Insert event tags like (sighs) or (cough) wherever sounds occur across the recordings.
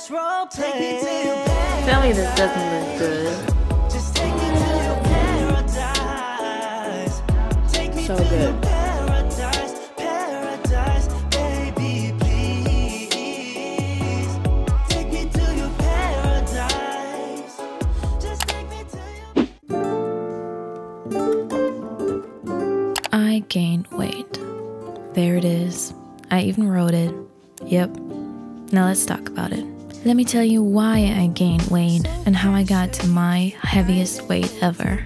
let's role play. Tell me this doesn't look good. Just take me to your paradise. Take me So to your good. paradise, paradise, baby, please. Take me to your paradise. Just take me to your I gained weight. There it is. I even wrote it. Yep. Now let's talk about it. Let me tell you why I gained weight and how I got to my heaviest weight ever.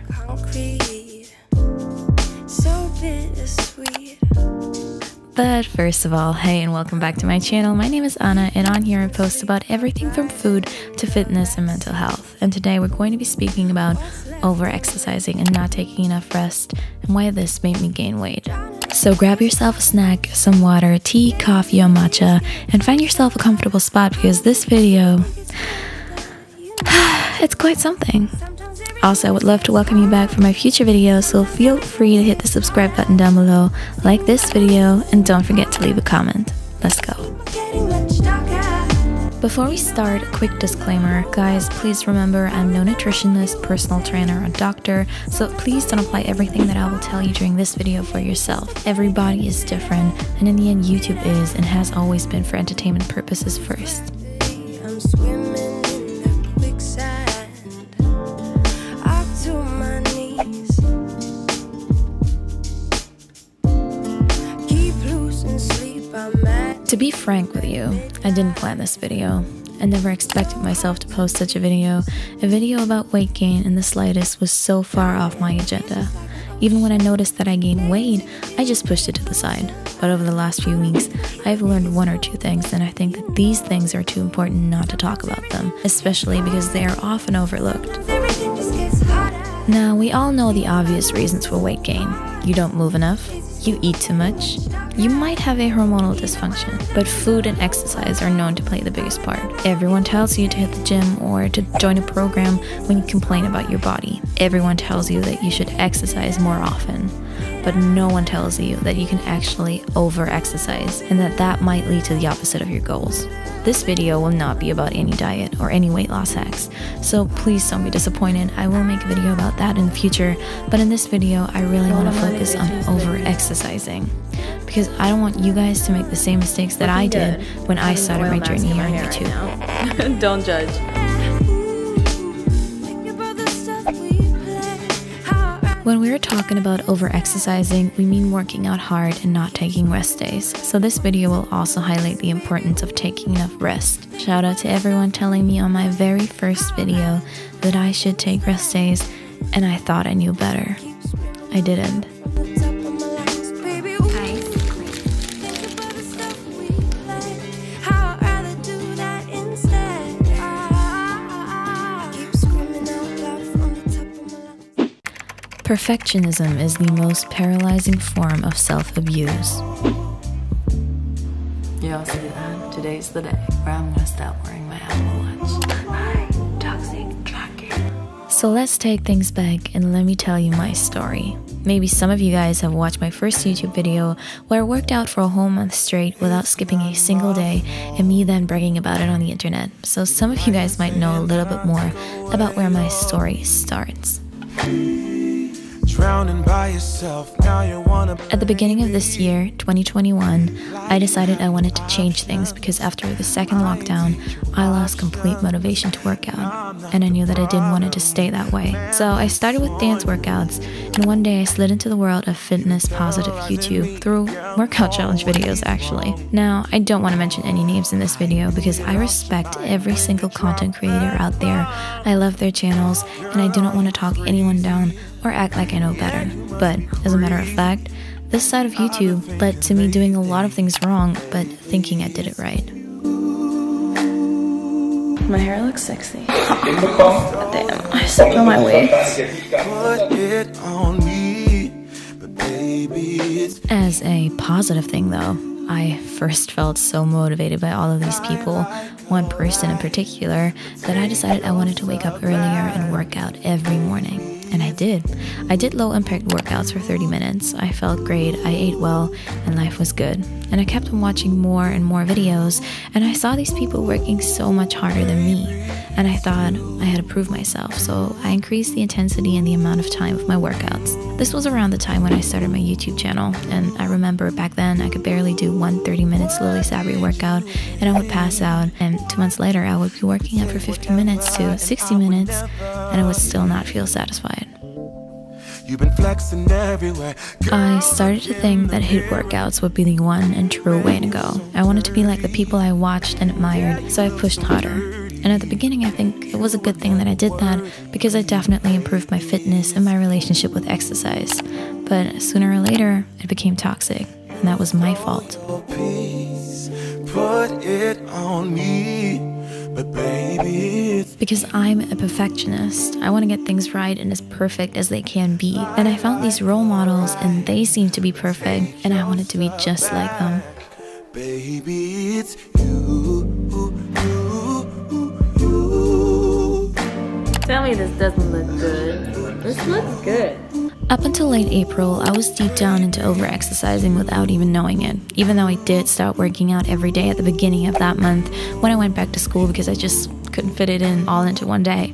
But first of all, hey and welcome back to my channel. My name is Anna and on here I post about everything from food to fitness and mental health. And today we're going to be speaking about over exercising and not taking enough rest and why this made me gain weight. So grab yourself a snack, some water, tea, coffee, or matcha, and find yourself a comfortable spot because this video (sighs) it's quite something. Also, I would love to welcome you back for my future videos, so feel free to hit the subscribe button down below, like this video, and don't forget to leave a comment. Let's go. Before we start, a quick disclaimer. Guys, please remember I'm no nutritionist, personal trainer, or doctor, so please don't apply everything that I will tell you during this video for yourself. Everybody is different, and in the end, YouTube is and has always been for entertainment purposes first. To be frank with you, I didn't plan this video. I never expected myself to post such a video. A video about weight gain in the slightest was so far off my agenda. Even when I noticed that I gained weight, I just pushed it to the side. But over the last few weeks, I've learned one or two things, and I think that these things are too important not to talk about them, especially because they are often overlooked. everything just gets harder. Now, we all know the obvious reasons for weight gain. You don't move enough, you eat too much, you might have a hormonal dysfunction, but food and exercise are known to play the biggest part. Everyone tells you to hit the gym or to join a program when you complain about your body. Everyone tells you that you should exercise more often. But no one tells you that you can actually over exercise and that that might lead to the opposite of your goals. This video will not be about any diet or any weight loss hacks, so please don't be disappointed. I will make a video about that in the future, but in this video, I really want to focus on over exercising because I don't want you guys to make the same mistakes that I did when I started my journey here on YouTube. (laughs) Don't judge. When we're talking about over exercising, we mean working out hard and not taking rest days. So, this video will also highlight the importance of taking enough rest. Shout out to everyone telling me on my very first video that I should take rest days, and I thought I knew better. I didn't. Perfectionism is the most paralyzing form of self abuse. Y'all see that? Today's the day where I'm gonna stop wearing my Apple Watch. My toxic tracker. So let's take things back and let me tell you my story. Maybe some of you guys have watched my first YouTube video where I worked out for a whole month straight without skipping a single day and me then bragging about it on the internet. So some of you guys might know a little bit more about where my story starts. Drowning by yourself, now you wanna At the beginning of this year, 2021, I decided I wanted to change things because after the second lockdown, I lost complete motivation to work out, and I knew that I didn't want it to stay that way. So I started with dance workouts, and one day I slid into the world of fitness positive YouTube through workout challenge videos, actually. Now, I don't want to mention any names in this video because I respect every single content creator out there. I love their channels, and I do not want to talk anyone down or act like I know better. But as a matter of fact, this side of YouTube led to me doing a lot of things wrong, but thinking I did it right. My hair looks sexy. Damn, I stepped on my wig. put it on me. But baby, it's As a positive thing, though, I first felt so motivated by all of these people, one person in particular, that I decided I wanted to wake up earlier and work out every morning. And I did. I did low impact workouts for 30 minutes. I felt great, I ate well, and life was good. And I kept on watching more and more videos, and I saw these people working so much harder than me. And I thought I had to prove myself, so I increased the intensity and the amount of time of my workouts. This was around the time when I started my YouTube channel, and I remember back then I could barely do one 30 minutes Lily Sabri workout, and I would pass out. And two months later, I would be working out for 50 minutes to 60 minutes, and I would still not feel satisfied. You've been flexing everywhere. I started to think that HIIT workouts would be the one and true way to go. I wanted to be like the people I watched and admired, so I pushed harder. And at the beginning, I think it was a good thing that I did that because I definitely improved my fitness and my relationship with exercise. But sooner or later, it became toxic, and that was my fault. Put it on me. But baby, it's Because I'm a perfectionist. I want to get things right and as perfect as they can be. And I found these role models, and they seemed to be perfect, and I wanted to be just like them. baby, it's you, Tell me this doesn't look good. This looks good. Up until late April, I was deep down into over exercising without even knowing it, even though I did start working out every day at the beginning of that month when I went back to school because I just couldn't fit it in all into one day.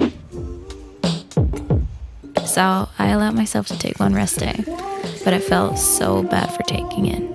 So I allowed myself to take one rest day, but I felt so bad for taking it.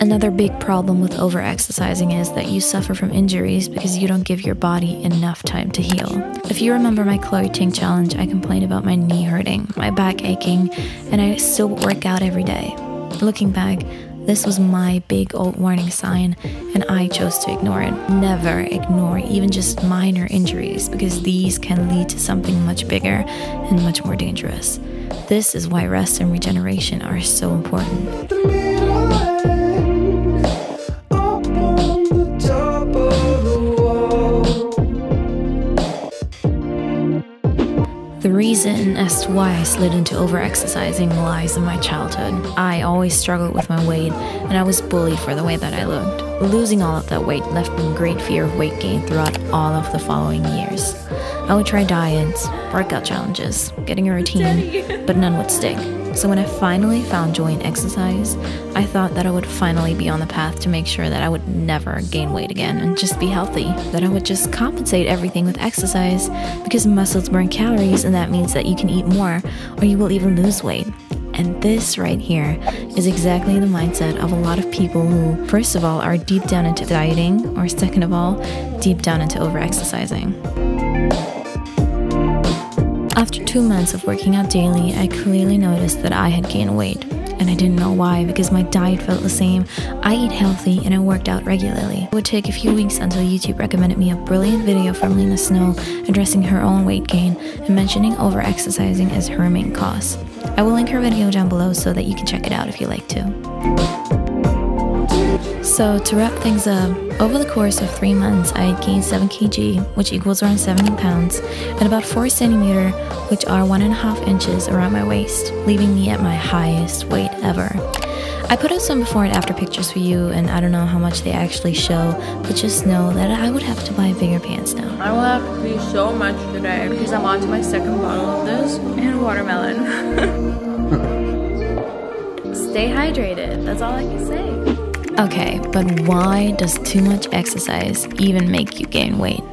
Another big problem with over exercising is that you suffer from injuries because you don't give your body enough time to heal. If you remember my Chloe Ting challenge, I complained about my knee hurting, my back aching, and I still work out every day. Looking back, this was my big old warning sign, and I chose to ignore it. Never ignore even just minor injuries because these can lead to something much bigger and much more dangerous. This is why rest and regeneration are so important. The reason as to why I slid into overexercising lies in my childhood. I always struggled with my weight, and I was bullied for the way that I looked. Losing all of that weight left me in great fear of weight gain throughout all of the following years. I would try diets, workout challenges, getting a routine, but none would stick. So when I finally found joy in exercise, I thought that I would finally be on the path to make sure that I would never gain weight again and just be healthy. That I would just compensate everything with exercise because muscles burn calories and that means that you can eat more or you will even lose weight. And this right here is exactly the mindset of a lot of people who, first of all, are deep down into dieting, or second of all, deep down into overexercising. After two months of working out daily, I clearly noticed that I had gained weight. And I didn't know why because my diet felt the same. I eat healthy and I worked out regularly. It would take a few weeks until YouTube recommended me a brilliant video from Lena Snow addressing her own weight gain and mentioning over exercising as her main cause. I will link her video down below so that you can check it out if you like to. So, to wrap things up, over the course of three months, I had gained 7 kg, which equals around 70 pounds, and about 4 centimeter, which are 1.5 inches around my waist, leaving me at my highest weight ever. I put up some before and after pictures for you, and I don't know how much they actually show, but just know that I would have to buy bigger pants now. I will have to pee so much today because I'm on to my second bottle of this and watermelon. (laughs) (laughs) Stay hydrated. That's all I can say. Okay, but why does too much exercise even make you gain weight?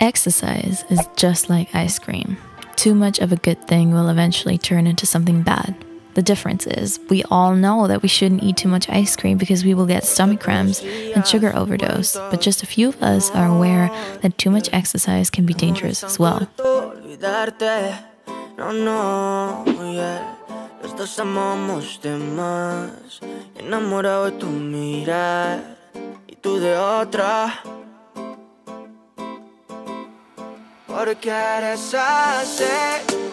Exercise is just like ice cream. Too much of a good thing will eventually turn into something bad. The difference is, we all know that we shouldn't eat too much ice cream because we will get stomach cramps and sugar overdose, but just a few of us are aware that too much exercise can be dangerous as well. Porque eres así.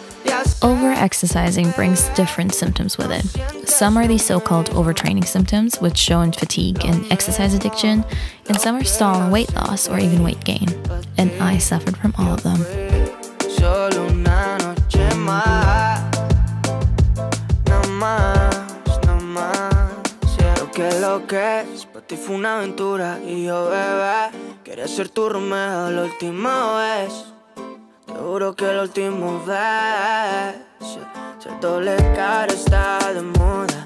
Over-exercising brings different symptoms with it. Some are the so-called overtraining symptoms, which show in fatigue and exercise addiction, and some are stall weight loss or even weight gain. And I suffered from all of them. Quería ser tu Romeo la última vez. Te juro que la última vez. Ser doble cara está de moda.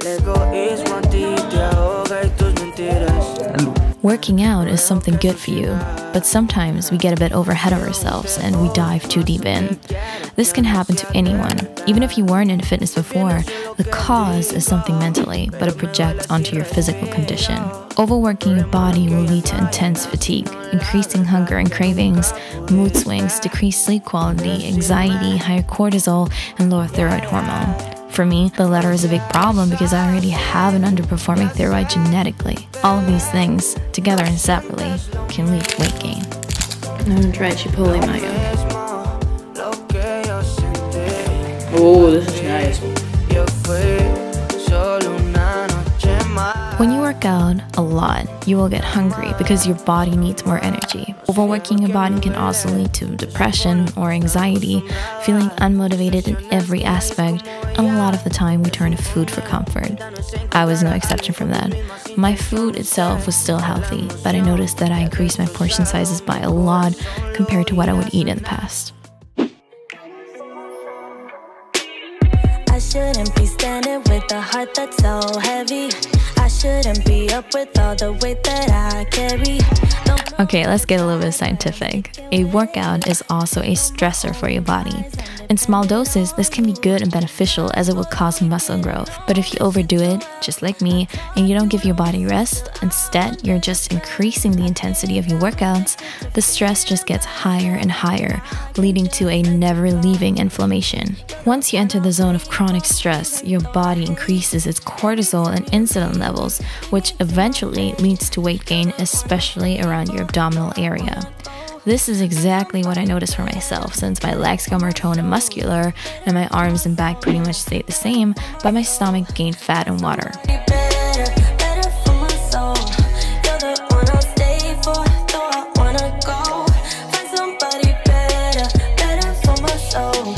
El egoísmo a ti te ahoga y tus mentiras. Working out is something good for you, but sometimes we get a bit over ahead of ourselves and we dive too deep in. This can happen to anyone. Even if you weren't into fitness before, the cause is something mentally, but it projects onto your physical condition. Overworking your body will lead to intense fatigue, increasing hunger and cravings, mood swings, decreased sleep quality, anxiety, higher cortisol, and lower thyroid hormone. For me, the latter is a big problem because I already have an underperforming thyroid genetically. All of these things, together and separately, can lead to weight gain. I'm gonna try chipotle mayo. Mismo, lo que yo sentí. Oh, this is nice. Yo fui solo una noche más. When you work out a lot, you will get hungry because your body needs more energy. Overworking your body can also lead to depression or anxiety, feeling unmotivated in every aspect, and a lot of the time we turn to food for comfort. I was no exception from that. My food itself was still healthy, but I noticed that I increased my portion sizes by a lot compared to what I would eat in the past. Shouldn't be standing with a heart that's so heavy. I shouldn't be up with all the weight that I carry. Okay, let's get a little bit scientific. A workout is also a stressor for your body. In small doses, this can be good and beneficial as it will cause muscle growth. But if you overdo it, just like me, and you don't give your body rest, instead, you're just increasing the intensity of your workouts, the stress just gets higher and higher, leading to a never leaving inflammation. Once you enter the zone of chronic stress, your body increases its cortisol and insulin levels, which eventually leads to weight gain, especially around your abdominal area. This is exactly what I noticed for myself since my legs got more toned and muscular, and my arms and back pretty much stayed the same, but my stomach gained fat and water. be better, better for my soul. You're the one I'll stay for, though I wanna go. Find somebody better, better for my soul.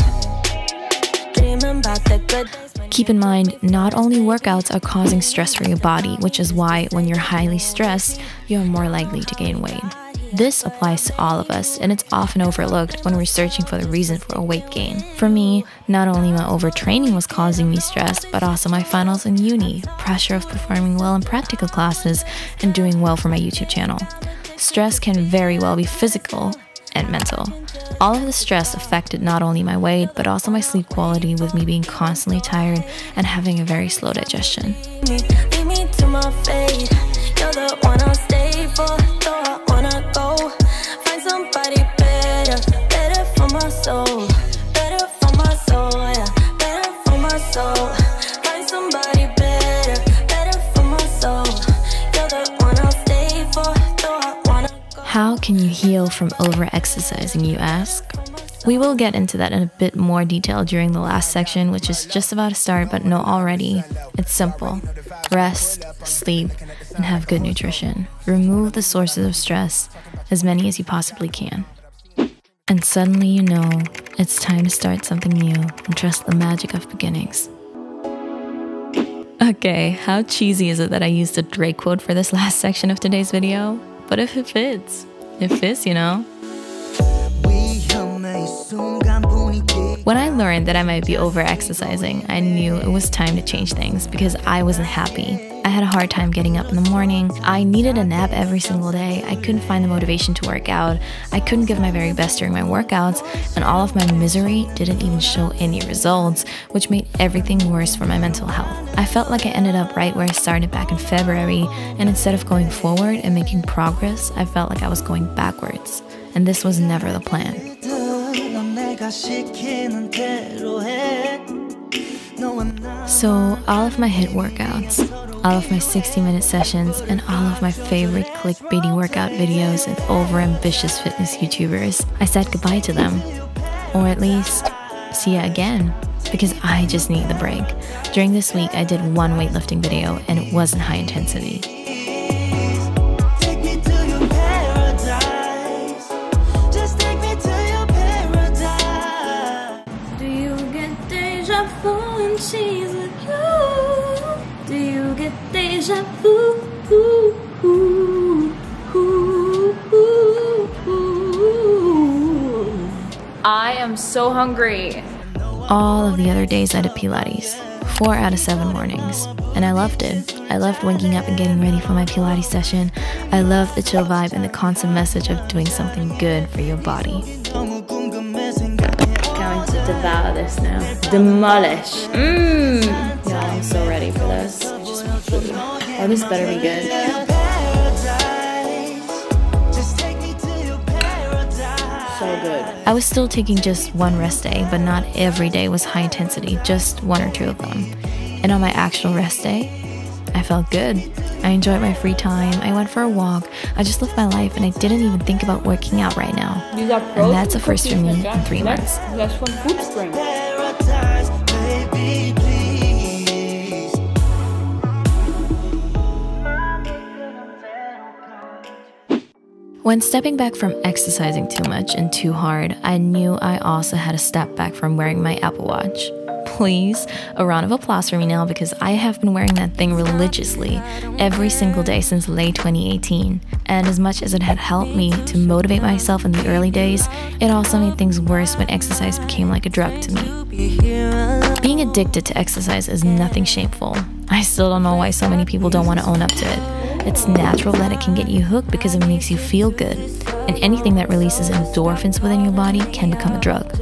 Dreaming about the good days when Keep in mind, not only workouts are causing stress for your body, which is why when you're highly stressed, you're more likely to gain weight. This applies to all of us, and it's often overlooked when we're searching for the reason for a weight gain. For me, not only my overtraining was causing me stress, but also my finals in uni, pressure of performing well in practical classes, and doing well for my YouTube channel. Stress can very well be physical and mental. All of the stress affected not only my weight, but also my sleep quality, with me being constantly tired and having a very slow digestion. me, lead me soul, better for my soul, yeah, better for my soul. Find somebody better, better for my soul. You're the one I'll stay for. How can you heal from over exercising, you ask? We will get into that in a bit more detail during the last section, which is just about to start, but no, already. It's simple rest, sleep, and have good nutrition. Remove the sources of stress, as many as you possibly can. And suddenly you know it's time to start something new and trust the magic of beginnings. Okay, how cheesy is it that I used a Drake quote for this last (laughs) section of today's video? But if it fits, it fits, you know? When I learned that I might be over exercising, I knew it was time to change things because I wasn't happy. I had a hard time getting up in the morning. I needed a nap every single day. I couldn't find the motivation to work out. I couldn't give my very best during my workouts, and all of my misery didn't even show any results, which made everything worse for my mental health. I felt like I ended up right where I started back in February, and instead of going forward and making progress, I felt like I was going backwards. And this was never the plan. So, all of my HIIT workouts, all of my 60 minute sessions, and all of my favorite clickbaity workout videos and over ambitious fitness YouTubers, I said goodbye to them. Or at least, see ya again. Because I just need the break. During this week, I did one weightlifting video and it wasn't high intensity. She's with you? Do you get deja vu. I am so hungry. All of the other days I did Pilates, four out of seven mornings, and I loved it. I loved waking up and getting ready for my Pilates session. I loved the chill vibe and the constant message of doing something good for your body. This now. Demolish. Mmm. Yeah, I'm so ready for this. Oh, this better be good. I was still taking just one rest day, but not every day was high intensity, just one or two of them. And on my actual rest day, I felt good. I enjoyed my free time. I went for a walk. I just lived my life and I didn't even think about working out right now. And that's a first for me in three months. Food When stepping back from exercising too much and too hard, I knew I also had to step back from wearing my Apple Watch. Please, a round of applause for me now because I have been wearing that thing religiously every single day since late 2018. And as much as it had helped me to motivate myself in the early days, it also made things worse when exercise became like a drug to me. Being addicted to exercise is nothing shameful. I still don't know why so many people don't want to own up to it. It's natural that it can get you hooked because it makes you feel good. And anything that releases endorphins within your body can become a drug.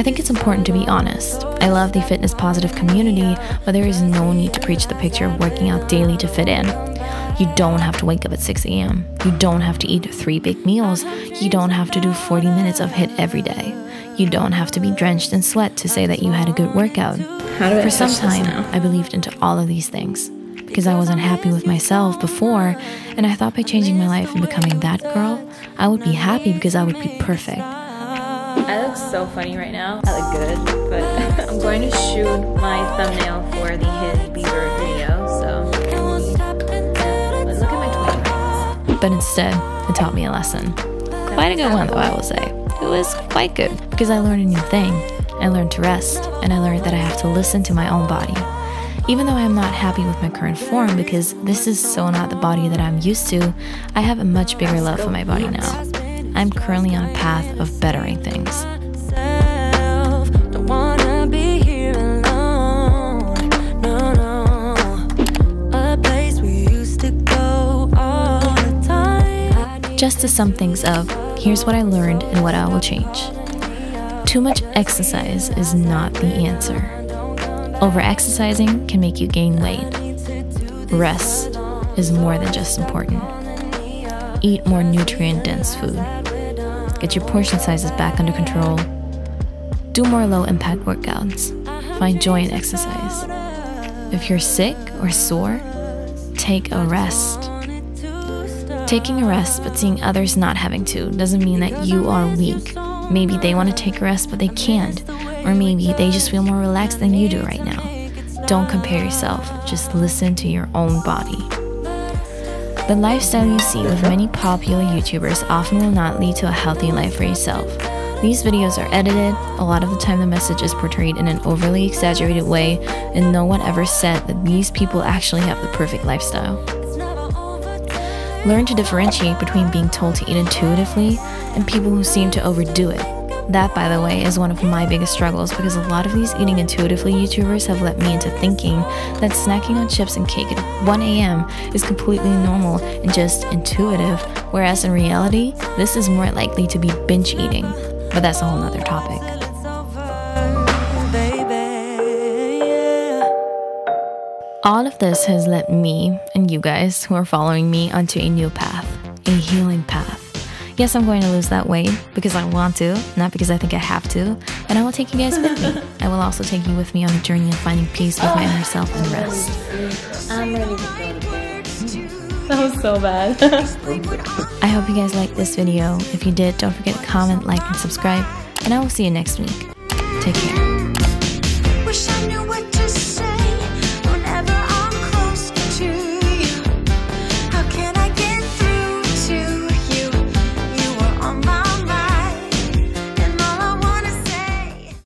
I think it's important to be honest. I love the fitness positive community, but there is no need to preach the picture of working out daily to fit in. You don't have to wake up at 6 a.m. You don't have to eat three big meals. You don't have to do 40 minutes of HIIT every day. You don't have to be drenched in sweat to say that you had a good workout. How do I For some time? I believed into all of these things because I wasn't happy with myself before, and I thought by changing my life and becoming that girl, I would be happy because I would be perfect. So funny right now. I look good, but (laughs) I'm going to shoot my thumbnail for the His Bieber video. So, but look at my 20 But instead, it taught me a lesson. Quite a good one, though, I will say. It was quite good because I learned a new thing. I learned to rest, and I learned that I have to listen to my own body. Even though I am not happy with my current form because this is so not the body that I'm used to, I have a much bigger love for my body now. I'm currently on a path of bettering things. Just to sum things up, here's what I learned and what I will change. Too much exercise is not the answer. Over exercising can make you gain weight. Rest is more than just important. Eat more nutrient dense food. Get your portion sizes back under control. Do more low impact workouts. Find joy in exercise. If you're sick or sore, take a rest. Taking a rest but seeing others not having to doesn't mean that you are weak. Maybe they want to take a rest but they can't. Or maybe they just feel more relaxed than you do right now. Don't compare yourself, just listen to your own body. The lifestyle you see with many popular YouTubers often will not lead to a healthy life for yourself. These videos are edited, a lot of the time the message is portrayed in an overly exaggerated way, and no one ever said that these people actually have the perfect lifestyle. Learn to differentiate between being told to eat intuitively and people who seem to overdo it. That, by the way, is one of my biggest struggles because a lot of these eating intuitively YouTubers have led me into thinking that snacking on chips and cake at 1 a.m. is completely normal and just intuitive, whereas in reality, this is more likely to be binge eating. But that's a whole nother topic. All of this has led me and you guys who are following me onto a new path, a healing path. Yes, I'm going to lose that weight because I want to, not because I think I have to, and I will take you guys with me. (laughs) I will also take you with me on a journey of finding peace with my oh. inner self and rest. I'm ready to go to bed. That was so bad. (laughs) I hope you guys liked this video. If you did, don't forget to comment, like, and subscribe, and I will see you next week. Take care.